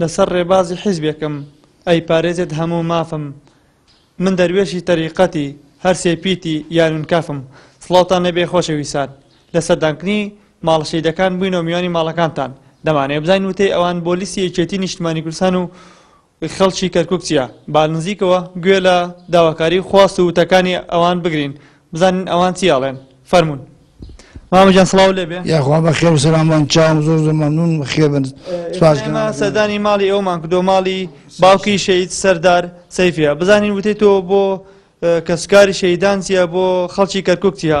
لەسەر ڕێبازی حیزبێکم ئەیپارێزێت هەموو مافم من دەروێشی تەریقەتی هەرسێ پیتی یارون کافم سڵاوتان لەبێ خۆشەویسان لە سەردانکردنی ماڵە شەیدەکان بووینەوە میوانی ماڵەکانتان دەمانەوێ بزانین وتەی ئەوان بۆ لیستی یەکێتی نیشتمانی کوردستان و خەڵکی کەرکوک چیە؟ با لەنزیکەوە گوێ لە داواکاری و خواست و وتەکانی ئەوان بگرین بزانین ئەوان چی ئەڵێن. فەرموون مامە گیان سڵاو لێ بێ. یاخوا بەخێر و سەلامەت چاوم زۆر زۆر مەمنون بەخێر بن سوپاس ئێمە سەردانی ماڵی ئەومان کردووە ماڵی باوکی شەید سەردار سەیفیە بزانین وتەی تۆ بۆ کەسوکاری شەیدان چیە بۆ خەڵکی کەرکوک چیە؟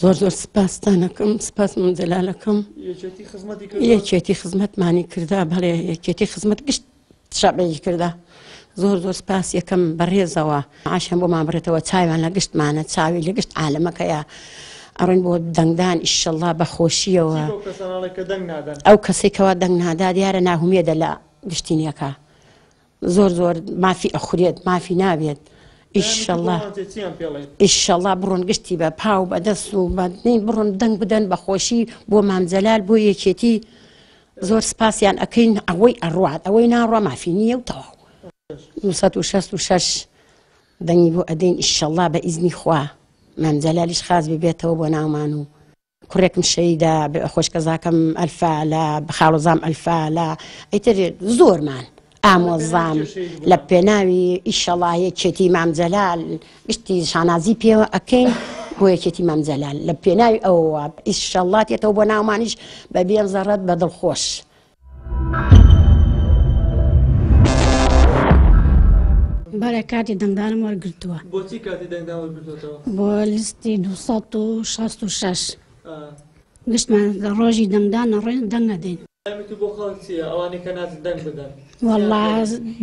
زۆر زۆر سپاستانەکەم سپاس من جەلالەکەم یەکێتی خزمەتمانی کردا بەڵێ یەکێتی خزمەت گشت شەبەی کردا زۆر زۆر سپاس یەکەم بەڕێزەوە عاشم بۆ مامڕێتەوە چاویان لە گشتمانە چاوی لە گشت عالەمەکەیە ئەڕێن بۆ دەنگدان ئیشەڵا بەخۆشیەوە ئەو کەسێکەوە دەنگ نادا دیارە ناهومێدە لە گشتینیەکە زۆر زۆر مافی ئەخورێت مافی نابێت ئیشەڵا ئیشەڵا بڕۆن گشتی بە پاو بە دەست و بەنین بڕۆن دەنگ بدەن بە خۆشی بۆ مامجلال بۆ یەکێتی زۆر سپاسیان ئەەکەین ئەوەی ئەڕات ئەوەی ناڕە مافی نییە و تەواو 1966 دەنگی بۆ ئەدەین ئیشەڵا بە ئیزنی خوا مامجلالیش خاز ببێتەوە بۆ ناومان و کوڕێکم شەیدا خوشکەزاکەم ئەلفا لە خاڵۆزام ئەلفا لە ئیتر زۆرمان ئامۆزام لە پێناوی ئیشەڵایە چێتی مام جەلال گشتی شانازی پێوە ئەکەین بۆ یەکێتی مام جەلال لە پێناوی ئەوە ئیشەڵاتێتەوە بۆ ناومانیش بە بێن زەڕەت بە دڵخۆش بەرە کاتی دەنگدانم وەرگتووە بۆچی کاتی دەنگدان وەرگتەوە بۆ لیستی 266 گشتمان لە ڕۆژی دەنگدان نەڕێن دەنگ نەدەین بۆ خەڵک چیە ئەوانی کە ناز دەنگ بدەن وەڵا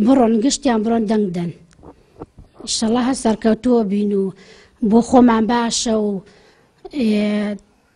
بڕۆن گشتیان بڕۆن دەنگدەن ئیشەڵە هە سەرکەوتووە بین و بۆ خۆمان باشە و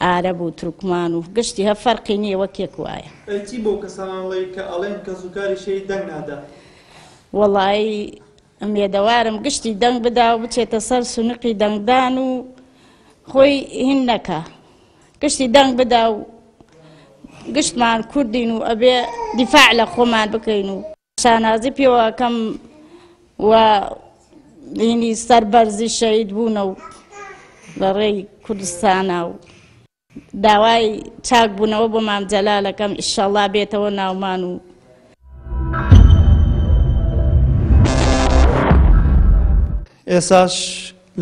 عارەب و تورکمان و گشتی هە فەرقی نیە وەک یەک وایە. ئەی چی بۆ کەسانان ڵێی کە ئەڵێن کەس و کاری شێی دەنگ نادا. وەڵایی ئەمێدەوارم گشتی دەنگ بدا و بچێتە سەر سونقی دەنگدان و خۆی هین نەکا گشتی دەنگ بدا و گشتمان کوردین و ئەبێ دیفاع لە خۆمان بکەین و شانازی پێوە ئەکەم و ینی سەربەرزی شەید بوونە و لە ڕێی کوردستانە و داوای چاک بوونەوە بۆ مام جەلالەکەم ئیشەڵا بێتەوە ناومان و ئێساش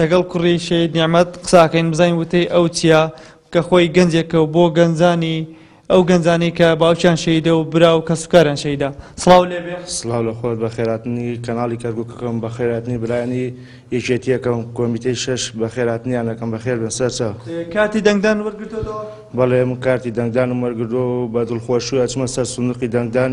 لەگەڵ کوڕی شەهید نیعمەت قساکەین بزانین وتەی ئەو چیە کە خۆی گەنجێکە و بۆ گەنجانی ئەو گەنجانەی کە باوکیان شەهیدە و برا و کەسوکاریان شەهیدە سڵاو لێبێ. سڵاو لە خۆت بەخێرهاتنی کەناڵی کەرکوکەکەم بەخێرهاتنی برایانی یەکێتیەکەم کۆمیتەی شەش بەخێرهاتنیان ئەکەم بەخێربێن سەرچاو. کارتی دەنگدان وەرگرتۆتەوە؟ بەڵێ من کارتی دەنگدانم وەرگردووە و بە دڵخۆشی ئەچمە سەر سندوقی دەنگدان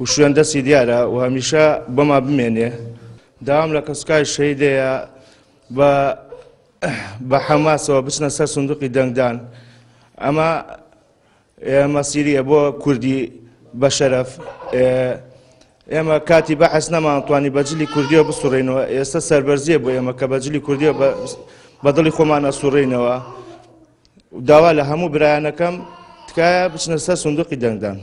و شوێن دەستی دیارە و هەمیشە بەما بمێنێ داوام لە کەسکای شەیدەیە بە بە حەماسەوە بچنە سەر سندوقی دەنگدان ئەمە مەسیریە بۆ کوردی بە شەرەف ئێمە کاتی بەحس نەمانتوانی بەجلی کوردیەوە بسوڕێنەوە ئێستا سربەرزیە بۆ ئێمە کە بەجلی کوردیە بەدڵی خۆمان ئەسوڕێنەوە داوا لە هەموو برایانەکەم تکایە بچنە سەر سندوقی دەنگدان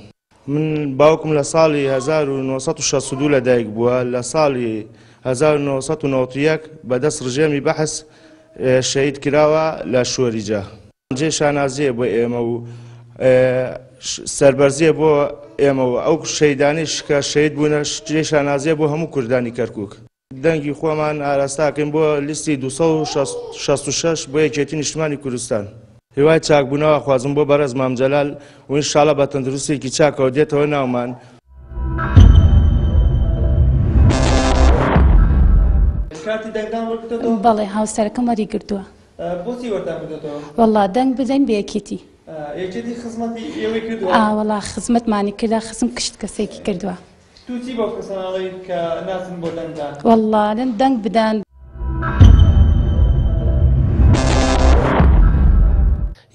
من باوکم لە ساڵی 1962 لە دایک بووە لە ساڵی 1991 بەدەست ڕژێمی بەحس شەید کراوە لە شوەریجە جێ شانازیە بۆ ئێمە و سربەرزیە بۆ ئێمەەوە ئەو شەیدانی شکە شەید بوونە جێ شانازیە بۆ هەموو کوردانی کەرکک. دەنگی خۆمان ئاراستاکەین بۆ لیستی دوو سەد و شەست و شەش بۆ یەکێتی نیشتمانی کوردستان. هیوای چاکبوونەوە ئەخوازم بۆ بەڕێز مام جەلال و ئینشاڵا بە تەندروستیەکی چاکەوە دێتەوە ناومان. کارتی دەنگدان وەرگرتۆتەوە؟ بەڵێ هاوسەرەکەم وەری گردووە. بۆچی وەرتان گرتۆتەوە؟ وەڵا دەنگ بدەین بە یەکێتی. یەکێتی خزمەتی ئێوەی کردووە؟ ئا وەڵا خزمەتمانی کردە خزم کشت کەسێکی کردووە. تو چی بەو کەسانە ئەڵێی کە ناچن بۆ دەنگ دان. وەڵڵا ئەلێن دەنگ بدەن.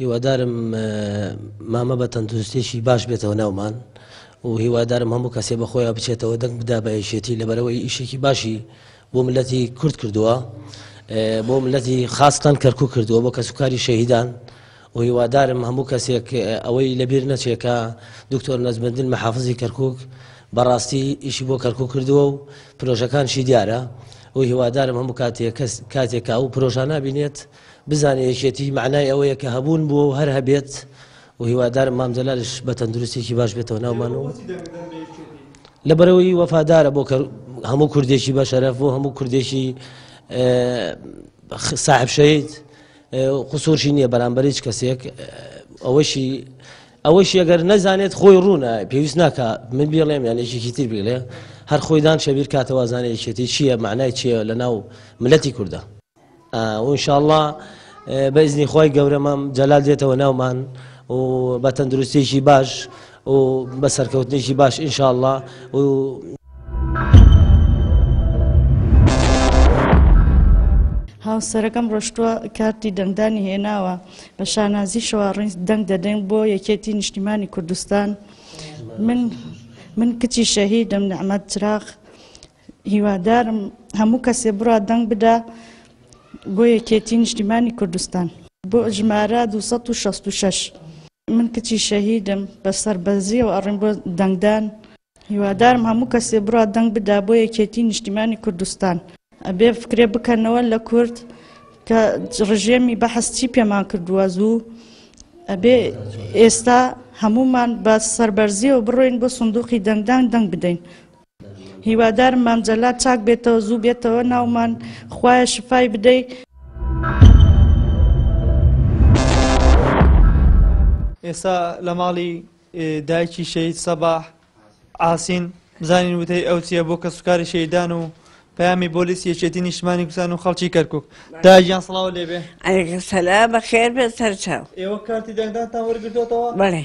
هیوادارم مامە بە تەندروستیەکی باش بێتەوە ناومان و هیوادارم هەموو کەسێ بەخۆیان بچێتەوە دەنگ بدا بە یەکێتی لەبەرەوەی ئیشێکی باشی بۆ ملەتی کورد کردووە بۆ ملەتی خاستان کەرکک کردووە بۆ کەسوکاری شەهیدان وهیوادارم هەموو کەسێک ئەوەی لەبیر نەچێت کە دکتۆر نەجمەدین محافزی کەرکوک بەڕاستی ئیشی بۆ کەرکوک کردووە و پرۆژەکانشی دیارە و هیوادارم هەموو کاتێک کەس کاتێک ئەو پرۆژە نابینێت بزانێت یەکێتی معنای ئەوەیە کە هەبوون بووە و هەر هەبێت و هیوادارم مام جەلالش بە تەندروستێکی باش بێتەوە ناومان و لەبەرەوەی وەفادارە بۆ هەموو کوردێکی بەشەرەف بۆ هەموو کوردێکی صاحب شەید قسورشی نییە بەرامبەر هیچ کەسێک ئەوەشی ئەوەش ئەگەر نەزانێت خۆی ڕوونە پێویست ناکە من بێڵێم یانێکێکی تر بێڵێ هەر خۆیدان شەبیر کاتەوە زانێکێتی چییە معنای چییە لە ناو ملەتی کووردە ئەوشاءله بەزنی خۆی گەورەمەم جەلال دێتەوە ناومان و بە تەندروستێکی باش و بە سەرکەوتنێکی باش ئینشاءاللە و هاوسەرەکەم ڕۆشتووە کارتی دەنگدانی هێناوە بە شانازیشەوە ڕنج دەنگ دەدەین بۆ یەکێتی نیشتیمانی کوردستان من من کچی شەهیدم نەحمەد چراخ هیوادارم هەموو کەسێ بڕا دەنگ بدا بۆ یەکێتی نیشتیمانی کوردستان. بۆ ژمارە دوو سەد و شەست و شەش. من کچی شەهیدم بە سەربەرزیەوە ئەڕیم بۆ دەنگدان. هیوادارم هەموو کەسێ بڕا دەنگ بدا بۆ یەکێتی نیشتیمانی کوردستان. ئەبێ فکرێ بکەنەوە لە کورد کە ڕژێمی بەحس چی پێمان کردووە زوو ئەبێ ئێستا هەموومان بە سەربەرزیەوە بڕۆین بۆ سندوقی دەنگدان دەنگ بدەین. هیوادارم مام جەلاد چاک بێتەوە زوو بێتەوە ناومان خوایە شفای بدەی. ئێستا لە ماڵی دایکی شەید سەباح ئاسین بزانین وتەی ئەو چیە بۆ کە سوکاری شەیدان و پامی بۆلیس یەکێتی نیشتمانی کوردستان و خەڵکی کەرکک داگیان سڵاو لێبێ سەلا بەخێر بێ سەرچاو ئێوە کارتی دەنگدانتان وەرگرتوتەوە بڵێ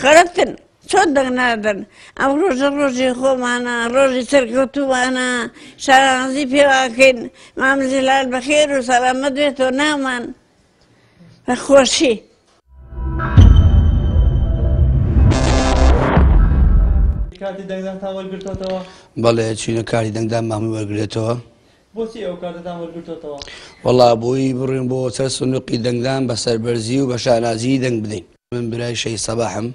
خراپتر چۆن دەنگ نادەن ئەم ڕۆژە ڕۆژی خۆمانە ڕۆژی سەرکەوتووانە شانازی پێواکەین مام جلال بەخێر و سەلامەت بێتەوە نامان بە خۆشی کاتی دەنگدانتان وەرگرتوتەوە بەڵێ چینە کاری دەنگدان مامی وەرگێتەوە بۆچی ئەو کاتتان وەرگرتوتەوە وەڵا بۆی بڕین بۆ سەر سنوقی دەنگدان بە سەربەرزی و بە شانازی دەنگ بدەین من برای شەهید سەباحم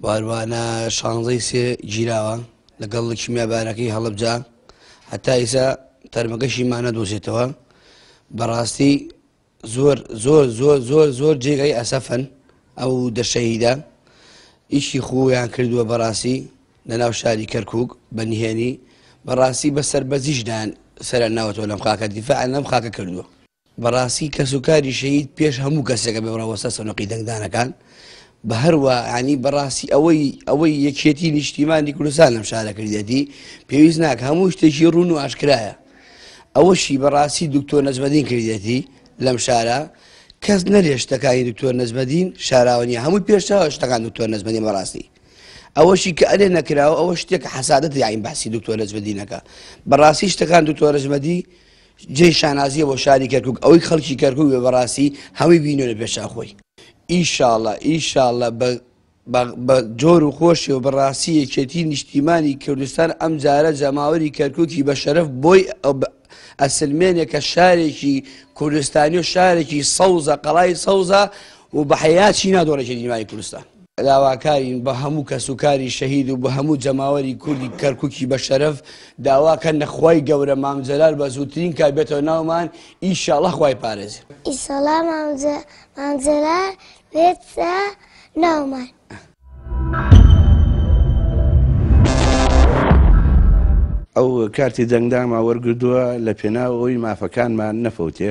باروانا شانزەی سێ گیراوە لەگەڵ کیمیا بارەکەی هەڵبجا هەتا ئیسا تەرمەگەشی مانە دۆزێتەوە بەڕاستی زۆر زۆر زۆر زۆر زۆر جێگەی ئەسەفەن ئەو دەشەهیدا ئیشی خویان کردووە بەڕاستی لە ناو شاری کەرکک بە نهێنی بەڕاستی بە سەربەزیشدان سەر ناوەوە لەم خاکە دیفاع لەم خاکە کردووە بەڕاستی کەس و کاری شەید پێش هەموو کەسێکە بێ ڕەوەسە سەنەقی دەنگدانەکان بە هەروە ینی بەڕاستی ئەوەی ئەوەی یەکێتی نیشتیمانی کوردستان لەم شارە کردێتی پێویست ناک هەموو شتێکی ڕون و ئاشکرایە ئەوەشی بەڕاستی دکتۆر نەزمەدین کردێتی لەم شارە کەس نەرێ شتەکانی دکتۆر نەزمەدین شاراوەنی هەموو پێشتاوە شتەکان دکتۆر نەزمەدی بەڕاستی ئەوەشی کە ئەرێ نەکراوە ئەوە شتێک حەسادت یاین باسی دکتۆر نەزمەدینەکە بەڕاستی شتەکان دکتۆر نەزمەدی جێی شانازیە بۆ شاری کەرکوک ئەوەی خەڵکی کەرکوک بێ بەڕاستی هەمووی بینۆ لە پێشا خۆی ئیشاڵە ئیشاڵە بە بە جۆر و خۆشی و بەڕاستی یەکێتی نیشتیمانی کوردستان ئەم جارە جەماوەری کەرکوکی بە شەرف بۆی ئەسلمێنێ کە شارێکی کوردستانی و شارێکی سەوزە قەڵای سەوزە و بەحەیاچی نادۆڕێکی دیمای کوردستان داواکارین بە هەموو کەس و کاری شەهید و بە هەموو جەماوەری کوردی کەرکوکی بە شەرەف داوا کەن لە خوای گەورە مام جەلال بە زووترین کات بێتەوە ناومان ئیشاڵا خوای پارێزر. ئیشەڵا مام جەلال بێتە ناومان. ئەو کارتی دەنگدانمان وەرگردووە لە پێناو ئەوەی مافەکانمان نەفەوتێ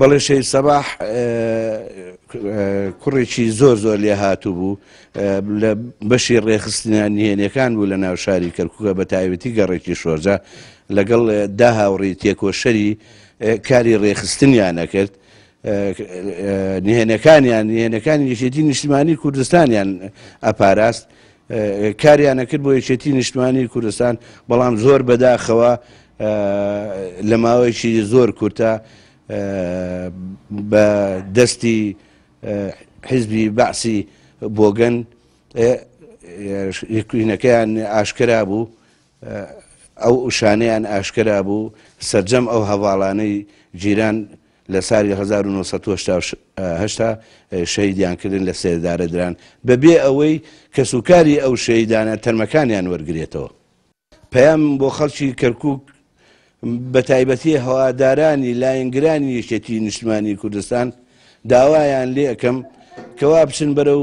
بەڵێ شەیب سەباح کوڕێکی زۆر زۆر لێ هاتوو بوو لە بەشی ڕێخستنە نهێنەکان بوو لە ناو شاری کەرکووکە بە تایبەتی گەڕێکی شۆرجە لەگەڵ دا هاوڕی تێکۆشەری کاری ڕێخستنیان نەکرد نهێنەکانیان نهێنەکانی یەکێتی نیشتیمانی کوردستانیان ئەپاراست کاریان ئەکرد بۆ یەکێتی نیشتمانی کوردستان بەڵام زۆر بەداخەوە لە ماوەیەکی زۆر کورتە بە دەستی حیزبی بەعسی بۆگەن یەکوینەکەیان ئاشکرا بوو ئەو شانیان ئاشکرا بوو سرجەم ئەو هەواڵانەی جیران لە سالی هەزار و نۆ سەد و هەشتا و هەشت شەهیدیان کردن لە سێدارە دران بە بێ ئەوەی کەسوکاری ئەو شەهیدانە تەرمەکانیان وەرگرێتەوە. پەیام بۆ خەڵکی کەرکوک بەتایبەتی هەوادارانی لاینگرانی یەکێتی نیشتمانی کوردستان داوایان لێ ئەکەم کەوا بچن بەرەو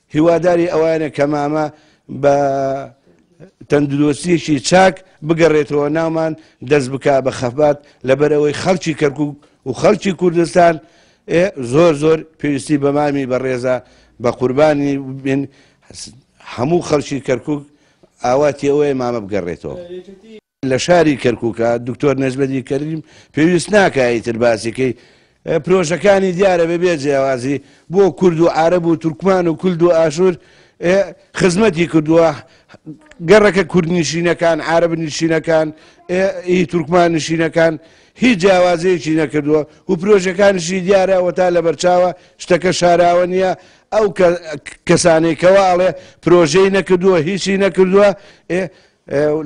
هیواداری ئەوانە کە مامە بە تەندروستیەکی چاک بگەڕێتەوە ناومان دەست بکا بە خەفبات لەبەرەوەی خەڵکی کەرکک و خەڵکی کوردستان زۆر زۆر پێویستی بە مامی بە ڕێزە بە قوربانی بن هەموو خەڵکی کەرکک ئاواتی ئەوەیە مامە بگەڕێتەوە. لە شاری کەرکووکا دکتۆر نەجمەدین کەریم پێویست ناکا ئیتر باسی کەی پرۆژەکانی دیارە بەبێ جیاوازی بۆ کورد و عارەب و تورکمان و کولد و ئاشور خزمەتی کردووە گەڕەکە کورد نشینەکان عرب نشینەکان ئی تورکمان نشینەکان هیچ جیاوازەیەکی نەکردووە و پرۆژەکانشی دیارە و تا لە بەرچاوە شتەکە شاراوە نییە ئەو کەسانێکەوە ئاڵێ پرۆژەی نەکردووە هیچی نەکردووە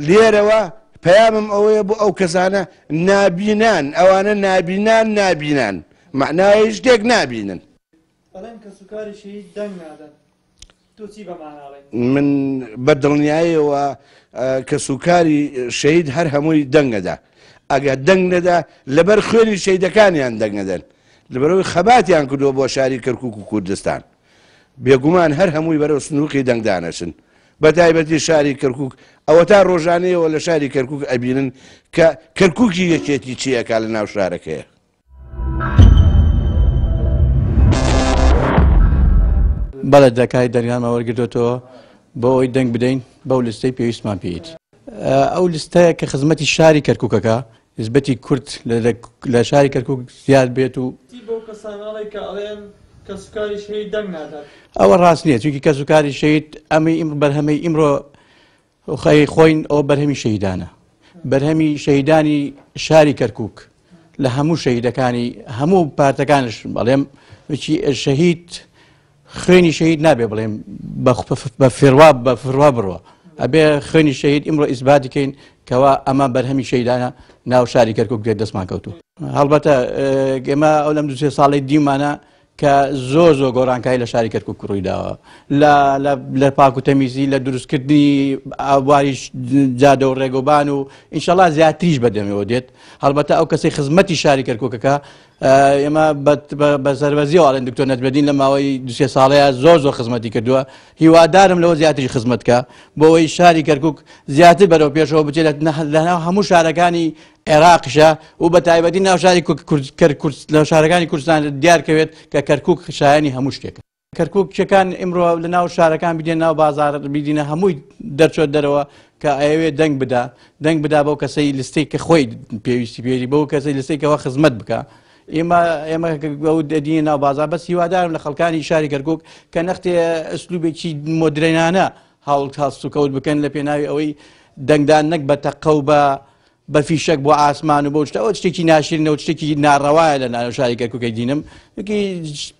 لێرەوە پەیامم ئەوەیە بۆ ئەو کەسانە نابینان ئەوانە نابینان نابینان معنای شتێک نابینن من بە دڵنیایەوە کەس و کاری شەید هەر هەمووی دەنگەدا ئەگە دەنگ نەدا لەبەر خوێنی شەیدەکانیان دەنگەدەن لەبەرەوەی خەباتیان کردووە بۆ شاری کەرکک و کوردستان بێگومان هەر هەمووی بەرەو سندوقی دەنگدان ئەچن بە تایبەتی شاری کەرکوک ئەوەتا ڕۆژانەیەوە لە شاری کەرکوک ئەبینن کە کەرکوکی یەکێتی چی ئەکا لە ناو شارەکەیە. بەڵێ دەکای دەرگانمە وەرگرتوەوە بۆ ئەوی دەنگ بدەین بەو لستەی پێویستمان پێیت ئەو لستەیە کە خزمەتی شاری کەرککەکە نسبەتی کورد لە شاری کەرکوک زیاد بێت و ئەوە ڕاست نییە چونکی کەس و کاری شەید ئەمەی ئیم بەرهەمەی ئیمڕۆ خەی خۆین ئەو بەرهەمی شەیدانە بەرهەمی شەیدانی شاری کەرکک لە هەموو شەیدەکانی هەموو پارتەکانش بەڵێم شەهید خوێنی شەهید نابێ بڵێم بە فێروا بە فروا بڕوە ئەبێ خوێنی شەید ئمڕۆ ئیسبات دکەین کەوا ئەمە بەرهەمی شەیدانە ناو شاری کەرکک گرێت دەستمان کەوتو هەڵبەتە گەمە ئەو لەم دوسێ ساڵی دیمانە کە زۆر زۆر گۆڕانکای لە شاری کەرکک کوڕی داوە لە پاک و تەمیزی لە دروستکردنی ئابواریش جادە و ڕێگۆبان و ئینشەڵا زیاتریش بەدەمەوە دێت هەڵبەتە ئەو کەسی خزمەتی شاری کەرککەکە ئێمە بە سەربەزیەوە ئاڵێن دکتۆر نەجمەدین لە ماوەی دوسێ ساڵەیە زۆر زۆر خزمەتی کردووە هیوادارم لەوە زیاتری خزمەتکە بۆەوەی شاری کەرکک زیاتر بەرەو پێشەوە بچێت لەناو هەموو شارەکانی عێراقشە و بە تایبەتی ناو شاری لە شارەکانی کوردستان دیارکەوێت کە کەرکک شایانی هەموو شتێکە کەرکوکیەکان ئمڕۆ لە ناو شارەکان بدێن ناو بازار بیدینە هەمووی دەرچۆ دەرەوە کە ئەوێ دەنگ بدا دەنگ بدا بەو کەسەی لستەی کە خۆی پێویستی پێری بەو کەسی لەسەی کەەوە خزمەت بکە ئێمە ئێمە دەدینە ناو بازار بەس هیوادارم لە خەڵکانی شاری کەرکک کە نەختێ ئەسلوبێکی مۆدرێنانە هاوڵ هاست و کەوت بکەن لە پێناوی ئەوەی دەنگدان نەک بە تەقە و بە بە فیشەک بۆ ئاسمان و بۆ شتە ئەوە شتێکی ناشرینە و شتێکی ناڕەوایە لە ناو شاری کەرکووکەی دینم وەکی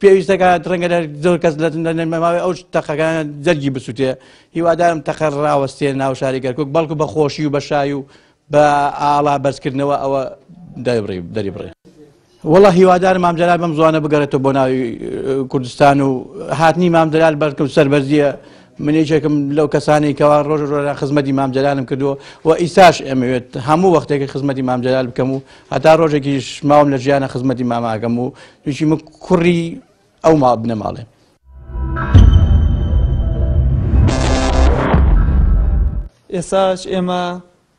پێویستەکە ڕەنگە لە زۆر کەس لە نەماوەی ئەو تەقەکان دەرگی بسووتێ هیوادارم تەقە ڕاوەستێ ناو شاری کەرکک بەڵکو بە خۆشی و بە شای و بە ئاڵا بەرزکردنەوە ئەوە دەری بڕێ وەڵا هیوادارم مام جەلال بەم زوانە بگەرێتەوە بۆ ناوی کوردستان و هاتنی مام جەلال بەرکەوت سەربەرزیە منێکێکم لەو کەسانی کەوا ڕۆژ ڕۆژە خزمەتی مام جەلالم کردووە و ئیساش ئەمەوێت هەموو وەختێکی خزمەتی مام جەلال بکەم و هەتا ڕۆژێکیش ماوم لە ژیانە خزمەتی ماماگەم و دوچی من کوڕی ئەو ما بنەماڵێ ئێساش ئێمە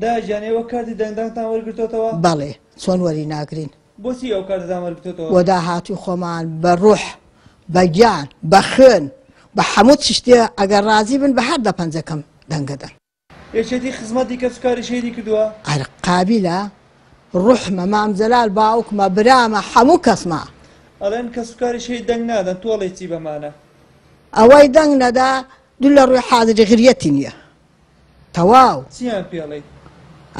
دایە گیان ئێوە کارتی دەنگدانتان وەرگرتۆتەوە؟ بەڵێ چۆن وەری ناگرین. بۆچی ئەو کارتەتان وەرگرتۆتەوە؟ بۆ داهاتووی خۆمان بە ڕوح بە گیان بە خوێن بە حەموو چشتێ ئەگەر ڕازی بن بە هەر دە پەنجەکەم دەنگەدەن. یەکێتی خزمەتی کەس و کاری شەهیدی کردووە؟ ئەرک قابیلە ڕوحمە مام جەلال باوکمە برامە حەموو کەسمە. ئەڵێن کەس و کاری شەهید دەنگ نادەن تۆ ئەڵێی چی بەمانە؟ ئەوەی دەنگ نەدا دو لە ڕوی حازری غریەتی نیە. تەواو چیان پێڵێیت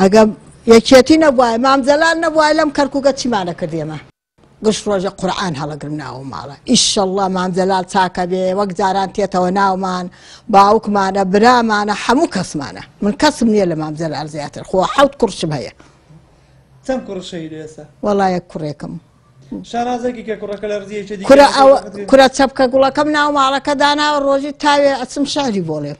ئەگە یەکێتی نەبوایە مام جەلال نەبوایە لەم کەرکوکە چیمان ئەکرد ئێمە گشت ڕۆژە قورعان هەڵەگرم ناوە ماڵە ئیشەڵڵا مام جەلال چاکە بێ وەک جاران تێتەوە ناومان باوکمانە برامانە هەموو کەسمانە من کەسم نییە لە مام جەلال زیاتر خۆ حەوت کوڕشم هەیە چەند کوڕشەی لێسە وەڵایە کوڕێکم شارازێکی کە کوڕەکە لە ڕزیەکی دیکە کورە ئەوە خەتری- کورە چەپکە گوڵەکەم ناو ماڵەکە داناوە ڕۆژی تاوێ ئەچم شاری بۆڵێم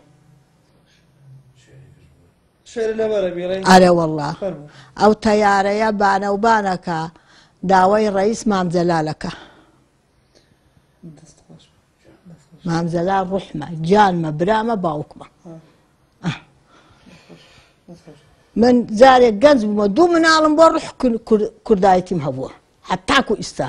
ئەرێ وەڵا ئەو تەیارەیە بانە و بانەکە داوای ڕئیس مام جەلالەکە مام جەلال ڕوحمە گیانمە برامە باوکمە من جارێک گەنج بوومە دوو مناڵم بۆ ڕح کوردایەتیم هەبووە هەتاکو ئیستا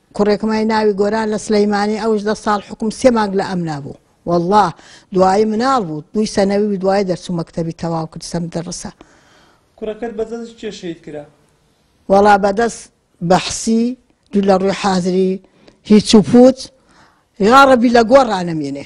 کوڕێکمای ناوی گۆران لە سلیمانی ئەوش دە ساڵ حکوم سێ مانگ لە ئەمنا بوو واللە دوایی مناڵ بوو دووی سەنەوی بوو دوای دەرچوو مەکتەبی تەواو کرد سەم دەڕسە. کوڕەکەت بە دەست کێ شەهید کرا؟ وەڵا بە دەست بەحسی دوو لە ڕووی حازری هیچ و پوچ یاڕەبی لە گۆڕا نەمێنێ.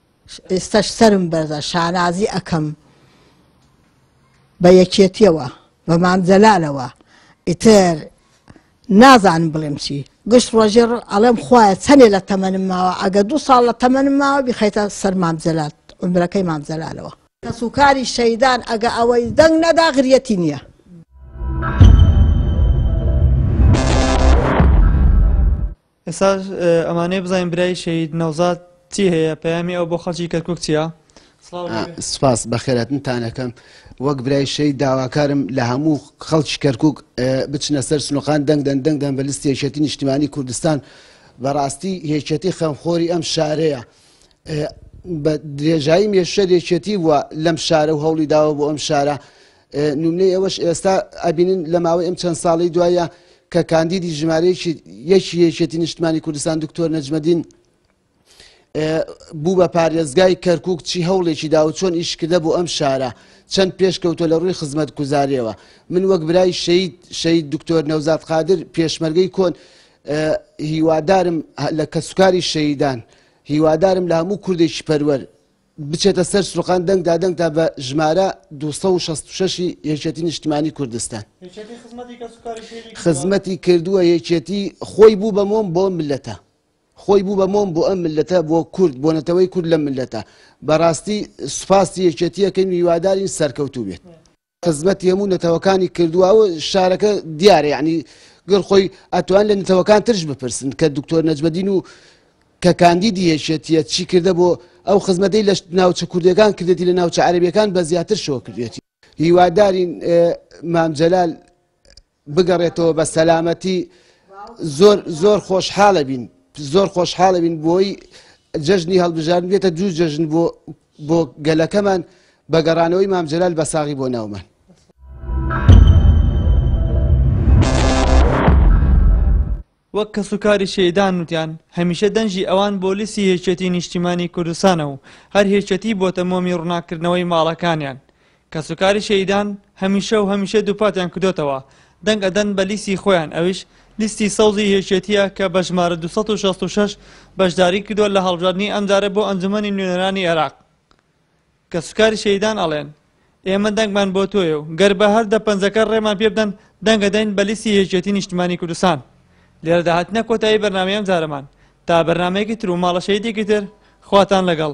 ئێستەش سەرم بەرزە شانازی ئەکەم بە یەکێتیەوە بە مام جەلالەوە ئیتر نازانم بڵێم چی گشت ڕۆژێ ئەڵێم خوایە چەندێ لە تەمەنم ماوە ئەگە دوو ساڵ لە تەمەنم ماوە بخیتە سەر مام جەلات عمرەکەی مام جەلالەوە کەسوکاری شەیدان ئەگە ئەوەی دەنگ نەدا غریەتی نییە ئێستاش ئەمانەیە بزانین برای شەهید نەوزاد چی هەیە پەیامی ئەو بۆ خەڵکی کەرکک چییە؟ سپاس بەخێراتنتان ئەەکەم وەک برای شەی داواکارم لە هەموو خەڵکی کەرکک بچنە سەر سنوقان دەنگدەن دەنگدان بە لستی یەکێتی نیشتیمانی کوردستان بەڕاستی یەکێتی خەمخۆری ئەم شارەیە. بە درێژایی مێشەر یەکێتی وە لەم شارە و هەوڵی داوە بۆ ئەم شارە نومنەی ئەوەش ئێستا ئەبینن لە ماوەی ئەم چەند ساڵەی دوایە کە کاندیدی ژمارەیەکی یەکی یەکێتی نیشتمانی کوردستان دکتۆر نەجمەدین بوو بە پارێزگای کەرکک چی هەوڵێکی دا و چۆن ئیشکردە بۆ ئەم شارە چەند پێشکەوتۆ لە ڕووی خزمەت گوزارەوە من وەک برای شەید شەید دکتۆر نەوزاد قادر پێشمەرگەی کۆن هیوادارم لە کەسوکاری شەیدان هیوادارم لە هەموو کوردێکی پەروەر بچێتە سەر سروقان دەنگ دا دەنگ دا بە ژمارە دوو سەد و شەست و شەش ی یەکێتی نیشتیمانی کوردستان یەکێتی خزمەتی کەس و کاری فێری کردوە. خزمەتی کردوە یەکێتی خۆی بوو بە مۆم بۆ ملەتە خۆی بوو بە مۆم بۆ ئەم ملەتە بۆ کورد بۆ نەتەوەی کورد لەم ملەتە بەراستی سوپاسی یەکێتی ئەکەین و هیوادارین سەرکەوتوو بێت. خزمەتی هەموو نەتەوەکانی کردوە و شارەکە دیارە یەعنی گەر خۆی ئەتوان لە نەتەوەکان ترش بپرسن کە دکتۆر نەجمەدین و کە کاندیدی یەکێتیە چی کردە بۆ ئەو خزمەتەی لە ناوچە کوردیەکان کردێتی لە ناوچە عەرەبیەکان بە زیاتر شۆ کردێتی هیوادارین مام جەلال بگەڕێتەوە بە سەلامەتی زۆر زۆر خۆشحاڵەبین زۆر خۆشحاڵەبین بۆی جەژنی هەڵبژارن بێتە دوو جەژن بۆ بۆ گەلەکەمان بە گەڕانەوەی مامجلال بە ساغی بۆ ناومان وەک کەسوکاری شەیدان وتیان، هەمیشە دەنگی ئەوان بۆ لیستی هێچێتی نیشتیمانی کوردستانە و هەر هێچێتی بۆتە مۆمی ڕوناککردنەوەی ماڵەکانیان. کەسوکاری شەیدان هەمیشە و هەمیشە دووپاتیان کردۆتەوە دەنگ ئەدەن بە لیستی خۆیان ئەویش لیستی سەوزی هێچێتیە کە بە ژمارە دوو سەد و شەست و شەش بەشداری کردوە لە هەڵبژاردنی ئەمجارە بۆ ئەنجومەنی نوێنەرانی عێراق. کەسوکاری شەهیدان ئەڵێن، ئێمە دەنگمان بۆ تۆیە و گەر بە هەر دە پەنجەکە ڕێمان پێ بدەن دەنگ ئەدەین بە لیستی یەکیەتی نیشتمانی کوردستان. لێرەدا هاتینە کۆتایی بەرنامەی ئەمجارەمان، تا بەرنامەیەکی تر و ماڵە شەهیدێکی تر، خواتان لەگەڵ.